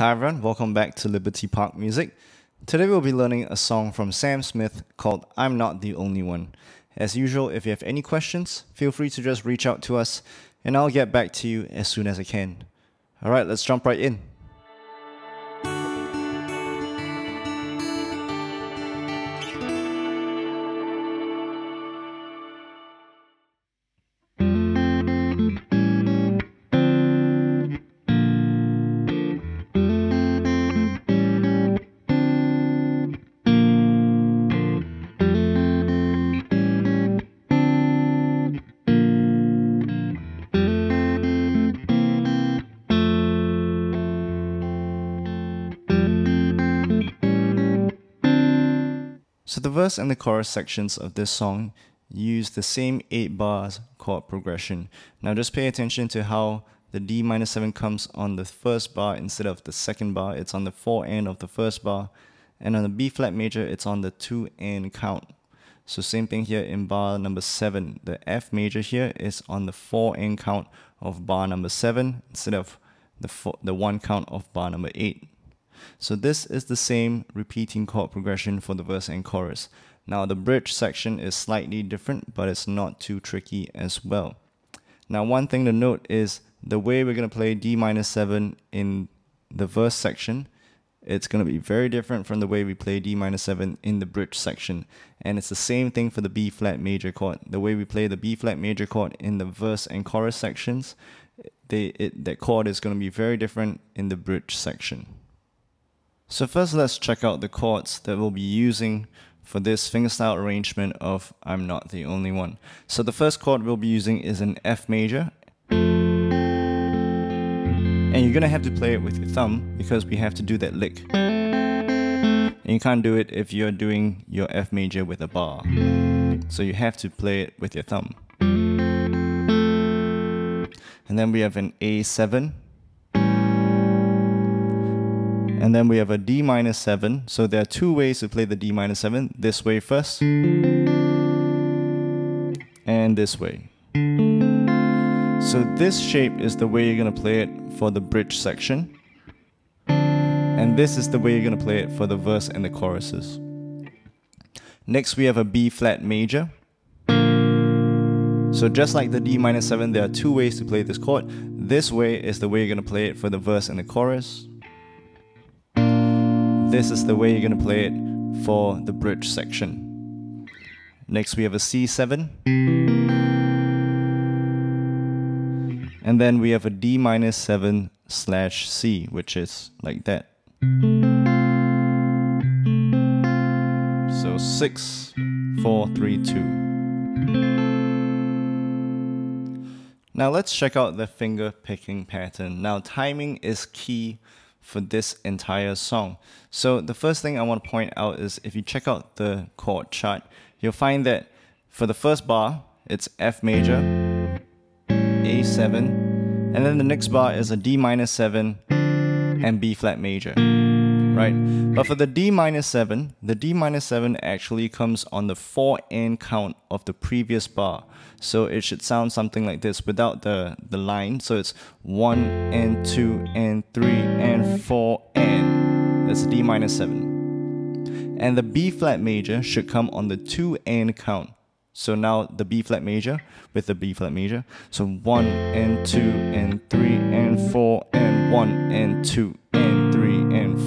Hi everyone, welcome back to Liberty Park Music. Today we'll be learning a song from Sam Smith called I'm Not the Only One. As usual, if you have any questions, feel free to just reach out to us and I'll get back to you as soon as I can. Alright, let's jump right in. So the verse and the chorus sections of this song use the same 8 bars chord progression. Now just pay attention to how the D minor 7 comes on the first bar instead of the second bar. It's on the 4 end of the first bar. And on the B flat major, it's on the 2 end count. So same thing here in bar number 7. The F major here is on the 4 end count of bar number 7 instead of the, four, the 1 count of bar number 8. So this is the same repeating chord progression for the verse and chorus. Now the bridge section is slightly different, but it's not too tricky as well. Now one thing to note is the way we're going to play D minor 7 in the verse section, it's going to be very different from the way we play D minor 7 in the bridge section. And it's the same thing for the B flat major chord. The way we play the B flat major chord in the verse and chorus sections, they, it, that chord is going to be very different in the bridge section. So first let's check out the chords that we'll be using for this fingerstyle arrangement of I'm Not The Only One. So the first chord we'll be using is an F major. And you're gonna have to play it with your thumb because we have to do that lick. And you can't do it if you're doing your F major with a bar. So you have to play it with your thumb. And then we have an A7 Mm-hmm. and then we have a D minor 7. So there are two ways to play the D minor 7. This way first. And this way. So this shape is the way you're going to play it for the bridge section. And this is the way you're going to play it for the verse and the choruses. Next we have a B flat major. So just like the D minor 7, there are two ways to play this chord. This way is the way you're going to play it for the verse and the chorus this is the way you're going to play it for the bridge section. Next we have a C7. And then we have a D minus 7 slash C, which is like that. So 6, 4, 3, 2. Now let's check out the finger picking pattern. Now timing is key for this entire song. So the first thing I want to point out is if you check out the chord chart, you'll find that for the first bar, it's F major, A7, and then the next bar is a D minor 7 and B flat major right? But for the D minus 7, the D minus 7 actually comes on the 4 end count of the previous bar. So it should sound something like this without the, the line. So it's 1 and 2 and 3 and 4 and. That's D minus 7. And the B flat major should come on the 2 end count. So now the B flat major with the B flat major. So 1 and 2 and 3 and 4 and 1 and 2 and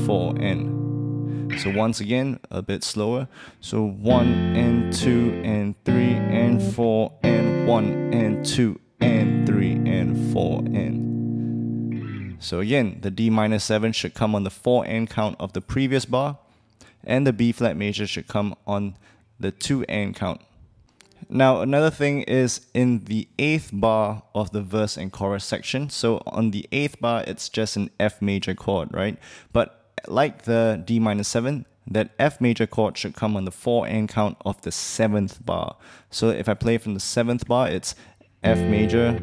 4 and. So once again, a bit slower. So 1 and 2 and 3 and 4 and 1 and 2 and 3 and 4 and. So again, the D minor 7 should come on the 4 end count of the previous bar, and the B flat major should come on the 2 end count now, another thing is in the eighth bar of the verse and chorus section. So on the eighth bar, it's just an F major chord, right? But like the D minor 7, that F major chord should come on the 4 end count of the seventh bar. So if I play from the seventh bar, it's F major,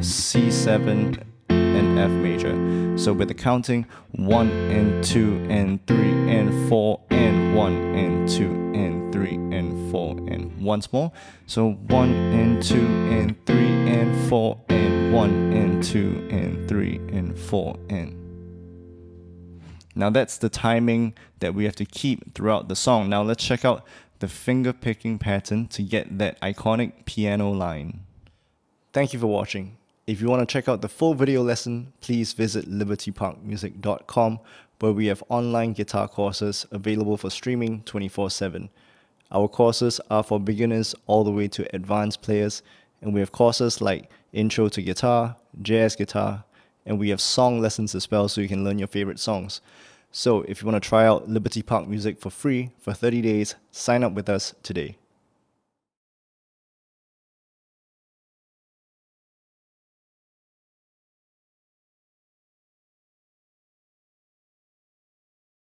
C7, and F major. So with the counting 1 and 2 and 3 and 4 and 1 and 2 and 3 and 4 and once more. So 1 and 2 and 3 and 4 and 1 and 2 and 3 and 4 and. Now that's the timing that we have to keep throughout the song. Now let's check out the finger picking pattern to get that iconic piano line. Thank you for watching. If you want to check out the full video lesson, please visit libertyparkmusic.com where we have online guitar courses available for streaming 24 7. Our courses are for beginners all the way to advanced players, and we have courses like Intro to Guitar, Jazz Guitar, and we have song lessons as well so you can learn your favorite songs. So if you want to try out Liberty Park Music for free for 30 days, sign up with us today.